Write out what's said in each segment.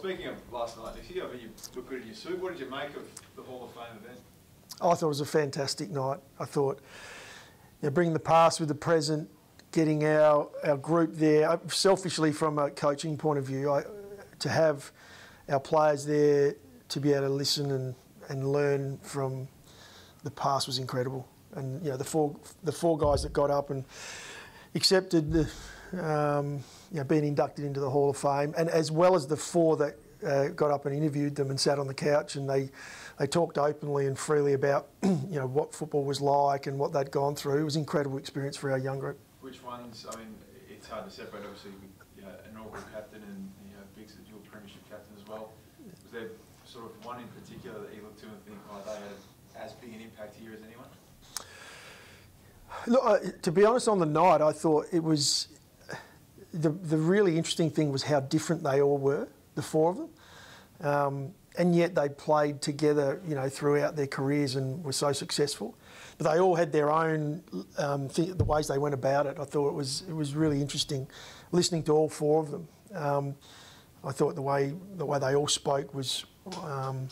speaking of last night, Nicky, I mean, you look good in your suit. What did you make of the Hall of Fame event? I thought it was a fantastic night. I thought, you know, bringing the past with the present, getting our, our group there. Selfishly, from a coaching point of view, I, to have our players there to be able to listen and, and learn from the past was incredible. And you know, the four the four guys that got up and accepted the, um, you know, being inducted into the Hall of Fame, and as well as the four that uh, got up and interviewed them and sat on the couch and they they talked openly and freely about you know what football was like and what they'd gone through. It was an incredible experience for our young group. Which ones? I mean, it's hard to separate. Obviously, you know, inaugural captain and you know, the dual premiership captain as well. Was there sort of one in particular that you look to and think, oh, they had as big an impact here as anyone? Look, uh, to be honest, on the night, I thought it was the the really interesting thing was how different they all were, the four of them. Um, and yet they played together, you know, throughout their careers and were so successful. But they all had their own um, th- the ways they went about it. I thought it was it was really interesting, listening to all four of them. Um, I thought the way the way they all spoke was, um,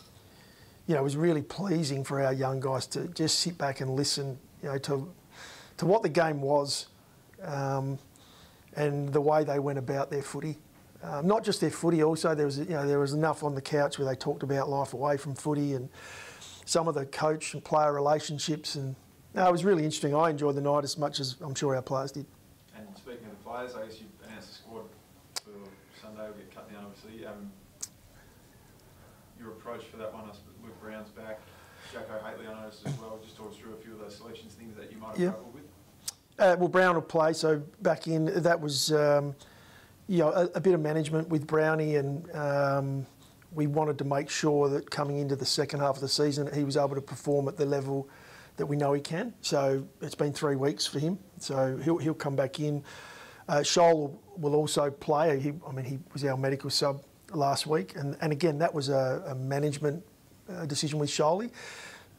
you know, was really pleasing for our young guys to just sit back and listen, you know, to to what the game was, um, and the way they went about their footy. Um, not just their footy, also there was you know there was enough on the couch where they talked about life away from footy and some of the coach and player relationships, and no, it was really interesting. I enjoyed the night as much as I'm sure our players did. And speaking of the players, I guess you announced the squad for Sunday. Will get cut down, obviously. Um, your approach for that one, I Luke Brown's back. Jacko Hately, I noticed as well. Just talk us through a few of those selections, things that you might have Yeah. struggled with. Uh, well, Brown will play, so back in that was um, you know a, a bit of management with Brownie, and um, we wanted to make sure that coming into the second half of the season, he was able to perform at the level that we know he can. So it's been three weeks for him, so he'll he'll come back in. Uh, Sholl will, also play. He, I mean, he was our medical sub last week, and, and again that was a, a management uh, decision with Sholey.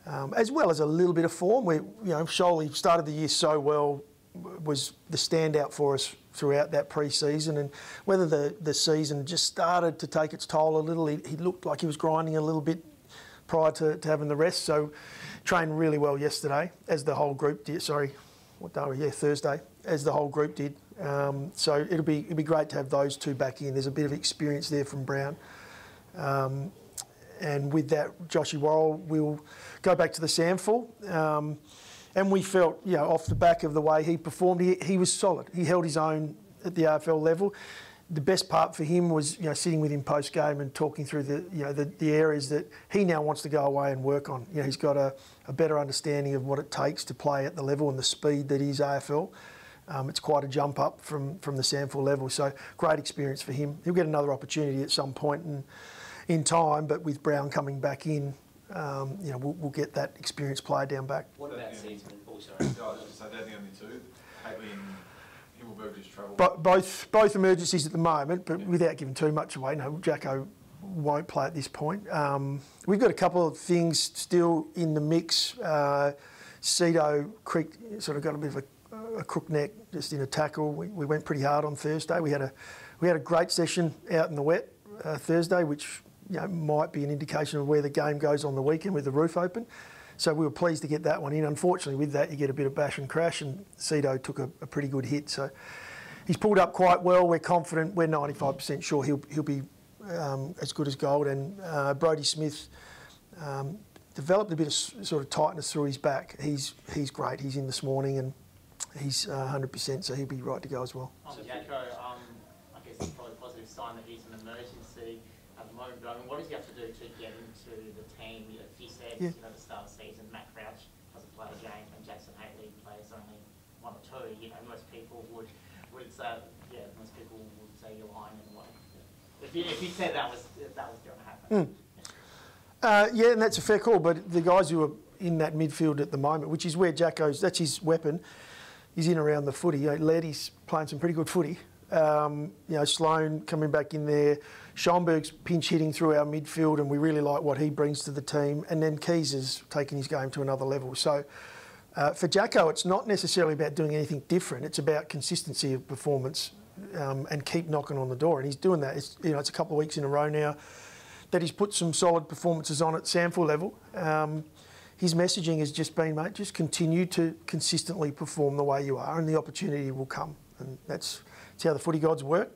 Um, as well as a little bit of form. We, you know, Sholey started the year so well, was the standout for us throughout that pre-season, and whether the, the season just started to take its toll a little, he, he looked like he was grinding a little bit prior to, to having the rest. So, trained really well yesterday, as the whole group did. Sorry, what day? Yeah, Thursday, as the whole group did. Um, so it'll be it'll be great to have those two back in. There's a bit of experience there from Brown. Um, and with that, Joshy Worrell will go back to the SANFL. Um, and we felt, you know, off the back of the way he performed, he, he was solid. He held his own at the AFL level. The best part for him was, you know, sitting with him post game and talking through the, you know, the, the areas that he now wants to go away and work on. You know, he's got a, a better understanding of what it takes to play at the level and the speed that is AFL. Um, it's quite a jump up from, from the SANFL level. So great experience for him. He'll get another opportunity at some point in, in time, but with Brown coming back in, um, you know, we'll, we'll get that experienced player down back. What about Yeah. Seedsman? Oh, sorry. No, I was just going to say they're the only two. Hately and Himmelberg just travelled. Bo- both both emergencies at the moment, but without giving too much away. No, Jacko won't play at this point. Um, we've got a couple of things still in the mix. Uh, Cedo Creek sort of got a bit of a, a crook neck just in a tackle. We, we went pretty hard on Thursday. We had a we had a great session out in the wet uh, Thursday, which you know, might be an indication of where the game goes on the weekend with the roof open. So we were pleased to get that one in. Unfortunately, with that, you get a bit of bash and crash, and Cedo took a, a pretty good hit. So he's pulled up quite well. We're confident. We're 95% sure he'll he'll be um, as good as gold. And uh, Brodie Smith um, developed a bit of sort of tightness through his back. He's he's great. He's in this morning and he's uh, 100%, so he'll be right to go as well. Jacko, um, I guess it's probably a positive sign that he's an emergency moment, but I mean, what does he have to do to get into the team? You know, he said, Yeah. you know, the start of the season, Matt Crouch doesn't play a game and Jackson Hately plays only one or two. You know, most people would, would say, yeah, most people would say you're lying in a way. If you, if you said that was, that was going to happen. Mm. Uh, yeah, and that's a fair call. But the guys who are in that midfield at the moment, which is where Jacko's, that's his weapon. He's in around the footy. You know, Letty's playing some pretty good footy. Um, you know, Sloane coming back in there. Schoenberg's pinch hitting through our midfield, and we really like what he brings to the team. And then Keays is taking his game to another level. So uh, for Jacko, it's not necessarily about doing anything different. It's about consistency of performance. um, and keep knocking on the door. And he's doing that. It's, you know, it's a couple of weeks in a row now that he's put some solid performances on at SANFL level. Um, his messaging has just been, mate, just continue to consistently perform the way you are, and the opportunity will come. And that's, that's how the footy gods work.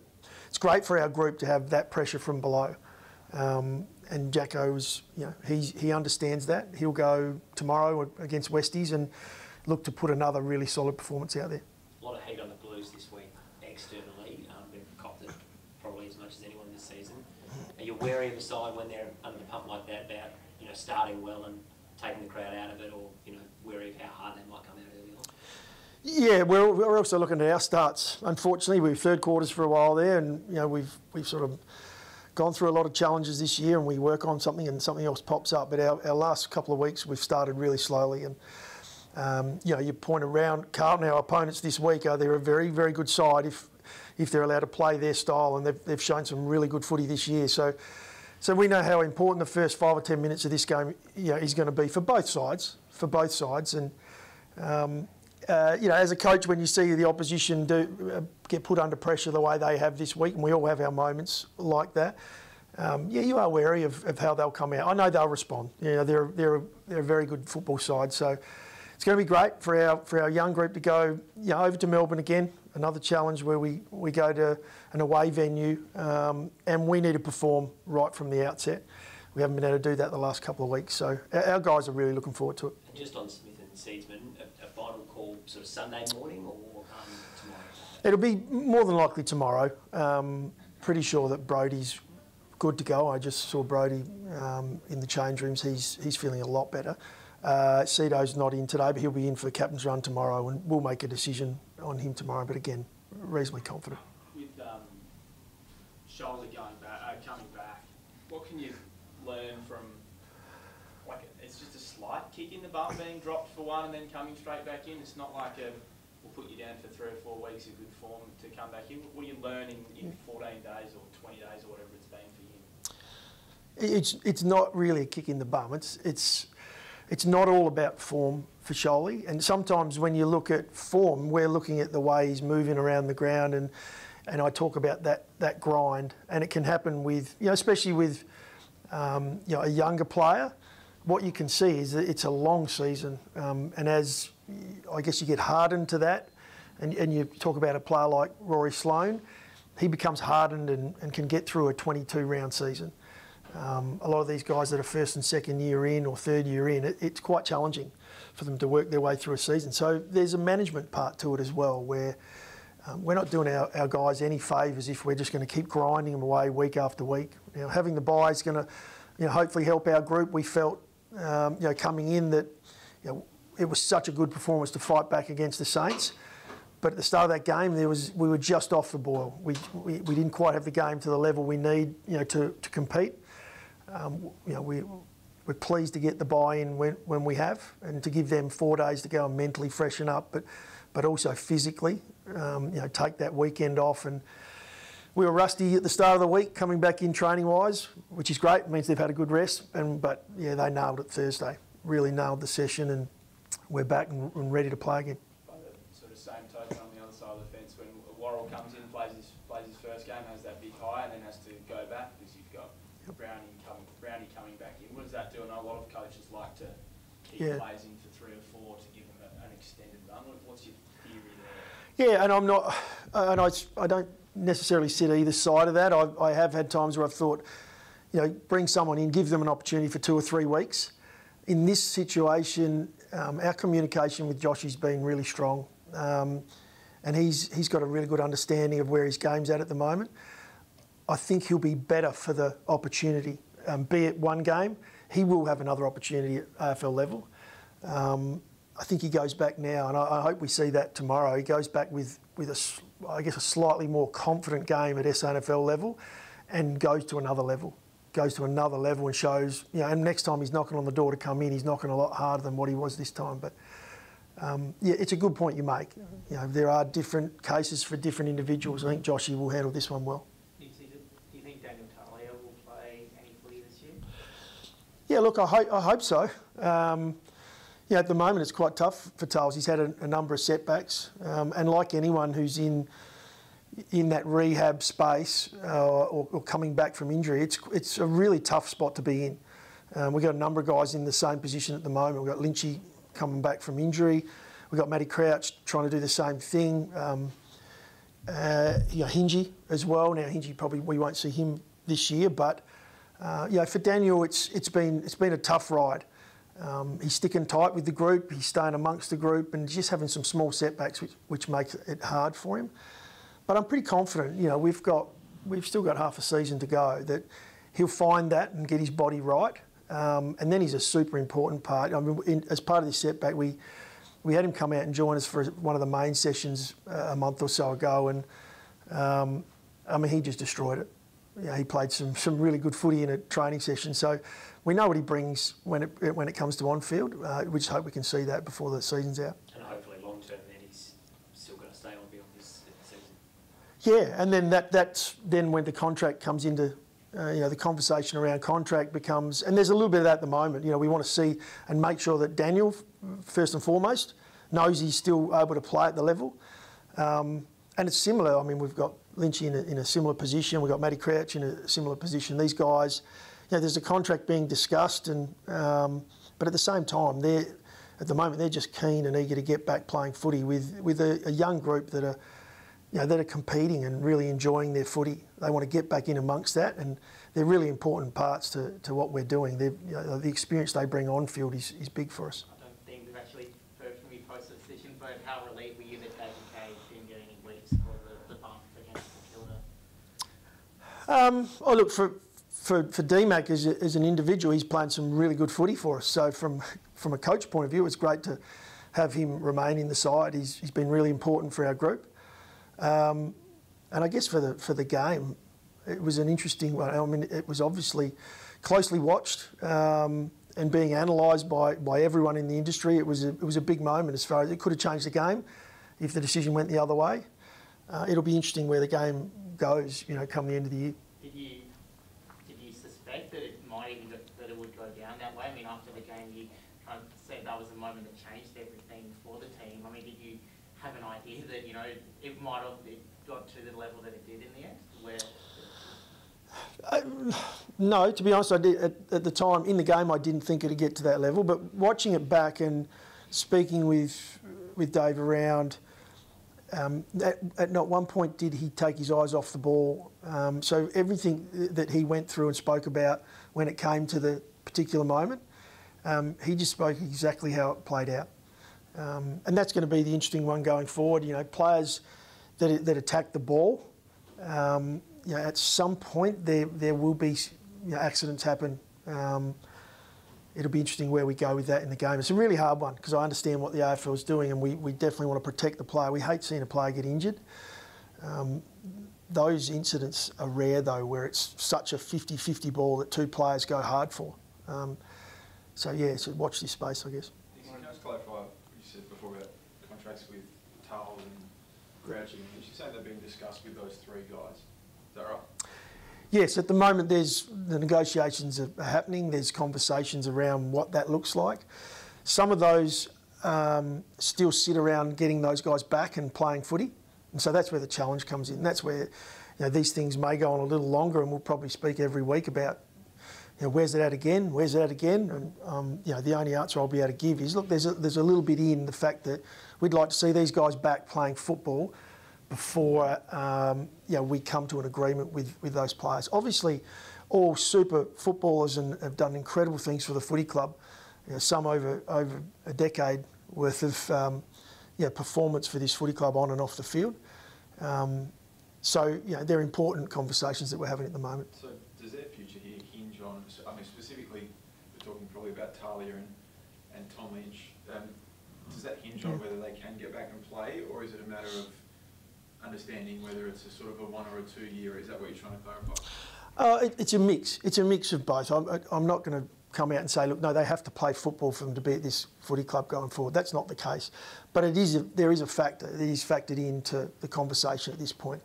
It's great for our group to have that pressure from below. Um, and Jacko is, you know, he, he understands that. He'll go tomorrow against Westies and look to put another really solid performance out there. A lot of heat on the Blues this week externally. Um, they've copped it probably as much as anyone this season. Are you wary of a side when they're under the pump like that about you know starting well and taking the crowd out of it, or you know wary of how hard they might come out? Yeah, we're, we're also looking at our starts. Unfortunately, we have third quarters for a while there, and you know we've we've sort of gone through a lot of challenges this year, and we work on something, and something else pops up. But our, our last couple of weeks, we've started really slowly, and um, you know you point around Carlton, our opponents this week are they're a very very good side if if they're allowed to play their style, and they've, they've shown some really good footy this year. So. So we know how important the first five or ten minutes of this game you know, is going to be for both sides, for both sides, and um, uh, you know, as a coach, when you see the opposition do uh, get put under pressure the way they have this week, and we all have our moments like that, um, yeah, you are wary of, of, how they'll come out. I know they'll respond. You know, they're they're they're a very good football side, so it's going to be great for our for our young group to go you know, over to Melbourne again. Another challenge where we, we go to an away venue, um, and we need to perform right from the outset. We haven't been able to do that the last couple of weeks, so our, our guys are really looking forward to it. And just on Smith and Seedsman, a, a final call sort of Sunday morning or um, tomorrow? It'll be more than likely tomorrow. Um, pretty sure that Brodie's good to go. I just saw Brodie um, in the change rooms. He's he's feeling a lot better. Uh, Cedo's not in today, but he'll be in for the captain's run tomorrow, and we'll make a decision on him tomorrow. But again, reasonably confident. With um, shoulder going back, uh, coming back, what can you learn from? Like, it's just a slight kick in the bum being dropped for one, and then coming straight back in. It's not like a we'll put you down for three or four weeks of good form to come back in. What do you learn in, in 14 days or 20 days or whatever it's been for you? It's it's not really a kick in the bum. It's it's it's not all about form for Sholey. And sometimes when you look at form, we're looking at the way he's moving around the ground and and I talk about that that grind. And it can happen with you know, especially with um, you know, a younger player. What you can see is that it's a long season, um, and as I guess you get hardened to that, and, and you talk about a player like Rory Sloane, he becomes hardened and, and can get through a 22 round season. Um, a lot of these guys that are first and second year in or third year in, it, it's quite challenging for them to work their way through a season. So there's a management part to it as well, where um, we're not doing our, our guys any favours if we're just going to keep grinding them away week after week. You having the bye is going to, you know, hopefully help our group. We felt, um, you know, coming in that, you know, it was such a good performance to fight back against the Saints. But at the start of that game, there was we were just off the boil. We, we, we didn't quite have the game to the level we need, you know, to, to compete. Um, you know, we, we're pleased to get the buy-in when, when we have, and to give them four days to go and mentally freshen up, but but also physically, um, you know, take that weekend off. And we were rusty at the start of the week, coming back in training-wise, which is great. It means they've had a good rest. And but yeah, they nailed it Thursday. Really nailed the session, and we're back and, and ready to play again. By the sort of same token on the other side of the fence, when Worrell comes in, plays his plays his first game, has that big high, and then has to go back because you've got Brownie coming Brownie coming back in. What does that do? And a lot of coaches like to keep Yeah. players in for three or four to give them a, an extended run. What's your theory there? Yeah, and I'm not, and I, I don't necessarily sit either side of that. I, I have had times where I've thought, you know, bring someone in, give them an opportunity for two or three weeks. In this situation, um, our communication with Josh has been really strong, um, and he's he's got a really good understanding of where his game's at at the moment. I think he'll be better for the opportunity. Um, be it one game, he will have another opportunity at AFL level. Um, I think he goes back now, and I, I, hope we see that tomorrow. He goes back with, with a, I guess, a slightly more confident game at SANFL level, and goes to another level, goes to another level and shows, you know. And next time he's knocking on the door to come in, he's knocking a lot harder than what he was this time. But um, yeah, it's a good point you make. You know, there are different cases for different individuals. I think Joshy will handle this one well. Do you think, do you think Daniel Talia will play any footy this year? Yeah, look, I hope, I hope so. Um, yeah, at the moment it's quite tough for Tales. He's had a, a number of setbacks, um, and like anyone who's in in that rehab space uh, or, or coming back from injury, it's it's a really tough spot to be in. Um, we've got a number of guys in the same position at the moment. We've got Lynchy coming back from injury. We've got Matty Crouch trying to do the same thing. Um, uh, you know, Hingy as well. Now Hingy probably we won't see him this year, but uh, for Daniel, it's it's been it's been a tough ride. Um, he's sticking tight with the group. He's staying amongst the group, and just having some small setbacks, which, which makes it hard for him. But I'm pretty confident. You know, we've got we've still got half a season to go. That he'll find that and get his body right, um, and then he's a super important part. I mean, in, as part of this setback, we we had him come out and join us for one of the main sessions uh, a month or so ago, and um, I mean, he just destroyed it. He played some some really good footy in a training session. So we know what he brings when it when it comes to on field. Uh, we just hope we can see that before the season's out. And hopefully long term then he's still going to stay on beyond this season. Yeah, and then that that's then when the contract comes into. Uh, you know the conversation around contract becomes, and there's a little bit of that at the moment. You know we want to see and make sure that Daniel, first and foremost, knows he's still able to play at the level. Um, and it's similar. I mean, we've got Lynchy in a, in a similar position. We've got Matty Crouch in a similar position. These guys, you know, there's a contract being discussed, and um, but at the same time, they're at the moment they're just keen and eager to get back playing footy with with a, a young group that are, you know, that are competing and really enjoying their footy. They want to get back in amongst that, and they're really important parts to, to what we're doing. You know, the experience they bring on field is, is big for us. I don't think we've actually heard from you post the decision, but how relieved were you that David Kay didn't get any weeks for the, the bump against Matilda? Um, oh, look, for, for, for DMAC as, as an individual, he's playing some really good footy for us. So, from, from a coach point of view, it's great to have him remain in the side. He's, he's been really important for our group. Um, and I guess for the, for the game, it was an interesting one. I mean, it was obviously closely watched um, and being analysed by, by everyone in the industry. It was, a, it was a big moment as far as it could have changed the game if the decision went the other way. Uh, it'll be interesting where the game goes, you know, come the end of the year. Did you did you suspect that it might even go, that it would go down that way? I mean, after the game, of said that was a moment that changed everything for the team. I mean, did you have an idea that you know it might have got to the level that it did in the end, where Uh, no, to be honest, I did at, at, the time in the game. I didn't think it'd get to that level, but watching it back and speaking with with Dave around, um, at, at not one point did he take his eyes off the ball. Um, so everything that he went through and spoke about when it came to the particular moment, um, he just spoke exactly how it played out, um, and that's going to be the interesting one going forward. You know, players that that attack the ball. Um, you know, at some point there there will be you know, accidents happen. Um, it'll be interesting where we go with that in the game. It's a really hard one because I understand what the AFL is doing, and we, we definitely want to protect the player. We hate seeing a player get injured. Um, those incidents are rare though, where it's such a 50-50 ball that two players go hard for. Um, so yeah, so watch this space, I guess. Can I just clarify what you said before about contracts with Tull and Crouch? You say they're being discussed with those three guys. Is that right? Yes, at the moment there's the negotiations are happening. There's conversations around what that looks like. Some of those um, still sit around getting those guys back and playing footy, and so that's where the challenge comes in. That's where you know, these things may go on a little longer, and we'll probably speak every week about you know, where's it at again, where's it at again, and um, you know the only answer I'll be able to give is look, there's a, there's a little bit in the fact that we'd like to see these guys back playing football before um, you know, we come to an agreement with, with those players. Obviously, all super footballers and have done incredible things for the footy club. You know, some over over a decade worth of um, you know, performance for this footy club on and off the field. Um, so you know, they're important conversations that we're having at the moment. So does their future here on? I mean, specifically, we're talking probably about Talia and, and Tom Lynch. Um, does that hinge on whether they can get back and play, or is it a matter of understanding whether it's a sort of a one or a two year? Is that what you're trying to clarify? Uh, it, it's a mix. It's a mix of both. I'm, I'm not going to come out and say, look, no, they have to play football for them to be at this footy club going forward. That's not the case. But it is a, there is a factor that is factored into the conversation at this point.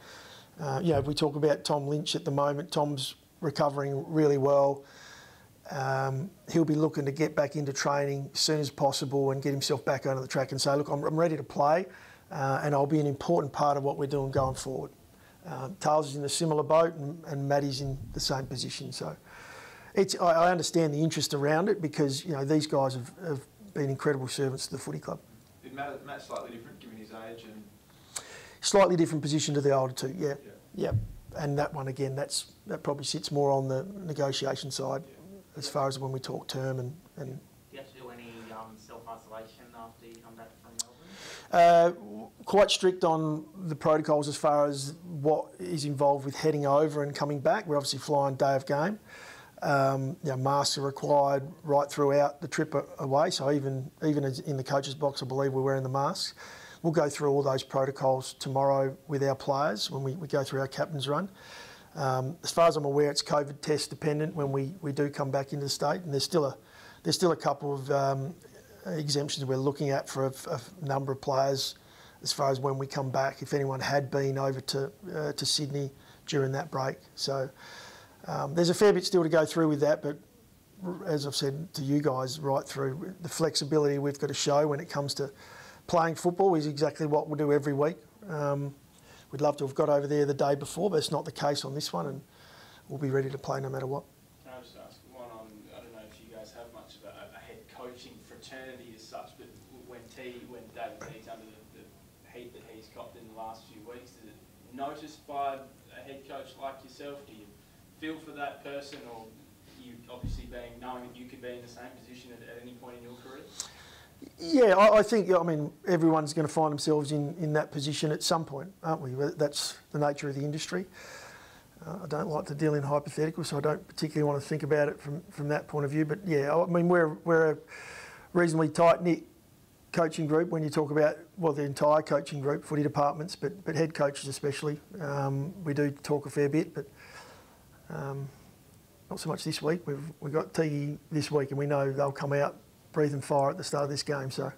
Uh, you know, if we talk about Tom Lynch at the moment. Tom's recovering really well. Um, he'll be looking to get back into training as soon as possible and get himself back onto the track and say, look, I'm, I'm ready to play uh, and I'll be an important part of what we're doing going forward. Um, Tails is in a similar boat, and, and Matty's in the same position. So, it's I, I understand the interest around it because you know these guys have, have been incredible servants to the footy club. Is Matt, Matt slightly different given his age and, Slightly different position to the older two, yeah, yeah, yeah. And that one again, that's that probably sits more on the negotiation side as far as when we talk term and, and Do you have to do any um, self-isolation after you come back from Melbourne? Uh, quite strict on the protocols as far as what is involved with heading over and coming back. We're obviously flying day of game. Um, you know, masks are required right throughout the trip away. So even even in the coaches box, I believe we're wearing the masks. We'll go through all those protocols tomorrow with our players when we, we go through our captain's run. Um, as far as I'm aware, it's COVID test dependent when we, we do come back into the state, and there's still a there's still a couple of um, exemptions we're looking at for a, a number of players as far as when we come back. If anyone had been over to uh, to Sydney during that break, so um, there's a fair bit still to go through with that. But as I've said to you guys, right through the flexibility we've got to show when it comes to playing football is exactly what we'll do every week. Um, we'd love to have got over there the day before, but it's not the case on this one, and we'll be ready to play no matter what. Can I just ask one on, I don't know if you guys have much of a, a head coaching fraternity as such, but when T, when David Teague's under the, the heat that he's copped in the last few weeks, is it noticed by a head coach like yourself? Do you feel for that person or you obviously being, knowing that you could be in the same position at, at any point in your career? Yeah, I, I think I mean everyone's going to find themselves in, in that position at some point, aren't we? That's the nature of the industry. Uh, I don't like to deal in hypotheticals, so I don't particularly want to think about it from, from that point of view. But yeah, I mean we're we're a reasonably tight knit coaching group when you talk about well the entire coaching group, footy departments, but but head coaches especially. Um, we do talk a fair bit, but um, not so much this week. We've we've got T this week, and we know they'll come out breathing fire at the start of this game. So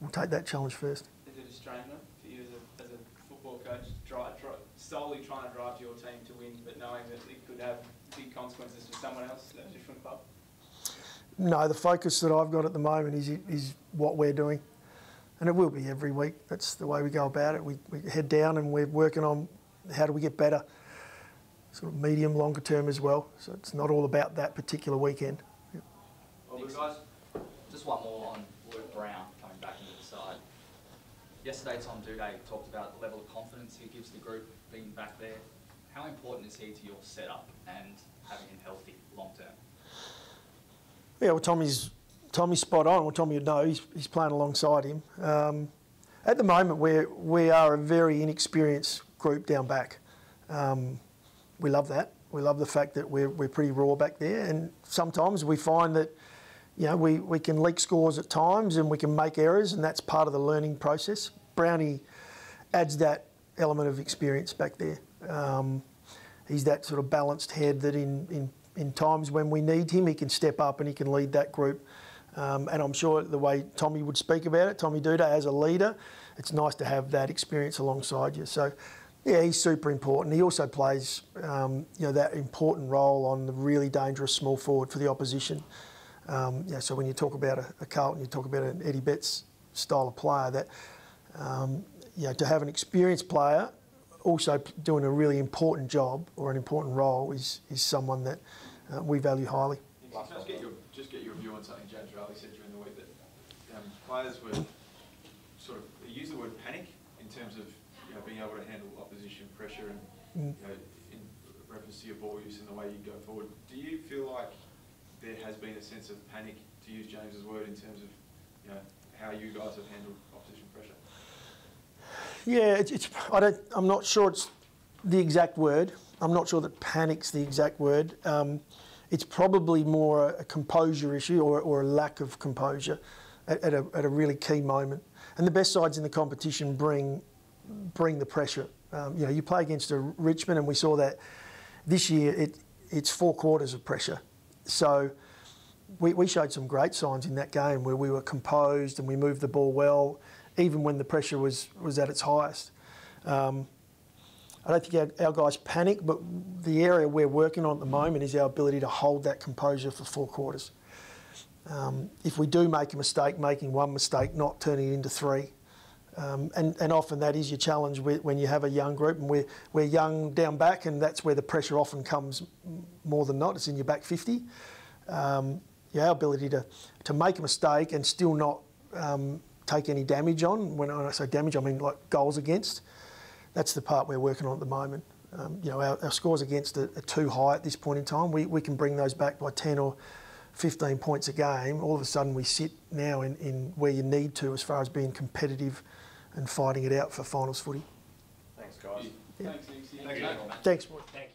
we'll take that challenge first. Is it a strain though, for you as a, as a football coach, try, try, solely trying to drive your team to win, but knowing that it could have big consequences for someone else at a different club? No, the focus that I've got at the moment is is what we're doing, and it will be every week. That's the way we go about it. We, we head down and we're working on how do we get better, sort of medium, longer term as well. So it's not all about that particular weekend. all good guys? Just one more on Luke Brown coming back into the side. Yesterday, Tom Doedee talked about the level of confidence he gives the group being back there. How important is he to your setup and having him healthy long term? Yeah, well, Tommy's Tommy's spot on. Well, Tommy would know he's, he's playing alongside him. Um, at the moment, we're we are a very inexperienced group down back. Um, we love that. We love the fact that we're we're pretty raw back there, and sometimes we find that you know we, we can leak scores at times and we can make errors, and that's part of the learning process. Brownie adds that element of experience back there. Um, he's that sort of balanced head that in, in, in times when we need him, he can step up and he can lead that group. Um, and I'm sure the way Tommy would speak about it, Tommy Doedee as a leader, it's nice to have that experience alongside you. So, yeah, he's super important. He also plays, um, you know, that important role on the really dangerous small forward for the opposition. Um, yeah, so when you talk about a, a Carlton, you talk about an Eddie Betts style of player. That, um, you know, to have an experienced player also doing a really important job or an important role is is someone that uh, we value highly. Just get your, just get your view on something James Riley said during the week, that um, players were sort of, they use the word panic in terms of, you know, being able to handle opposition pressure and, Mm. you know, in reference to your ball use and the way you go forward. Do you feel like there has been a sense of panic, to use James's word, in terms of, you know, how you guys have handled opposition pressure? Yeah, it's, it's I don't. I'm not sure it's the exact word. I'm not sure that panic's the exact word. Um, it's probably more a, composure issue or, or a lack of composure at, at, a, at a really key moment. And the best sides in the competition bring bring the pressure. Um, you know, you play against a Richmond, and we saw that this year. It it's four quarters of pressure. So we, we showed some great signs in that game where we were composed and we moved the ball well, even when the pressure was, was at its highest. Um, I don't think our, our guys panic, but the area we're working on at the moment is our ability to hold that composure for four quarters. Um, if we do make a mistake, making one mistake, not turning it into three, Um, and, and often that is your challenge when you have a young group, and we're, we're young down back, and that's where the pressure often comes more than not. It's in your back 50. Um, yeah, our ability to, to make a mistake and still not um, take any damage on. When I say damage, I mean like goals against. That's the part we're working on at the moment. Um, you know, our, our scores against are, are too high at this point in time. We, we can bring those back by 10 or 15 points a game. All of a sudden, we sit now in, in where you need to as far as being competitive and fighting it out for finals footy. Thanks, guys. Thanks, Nixie. Thank. Thanks, boys. Thank you.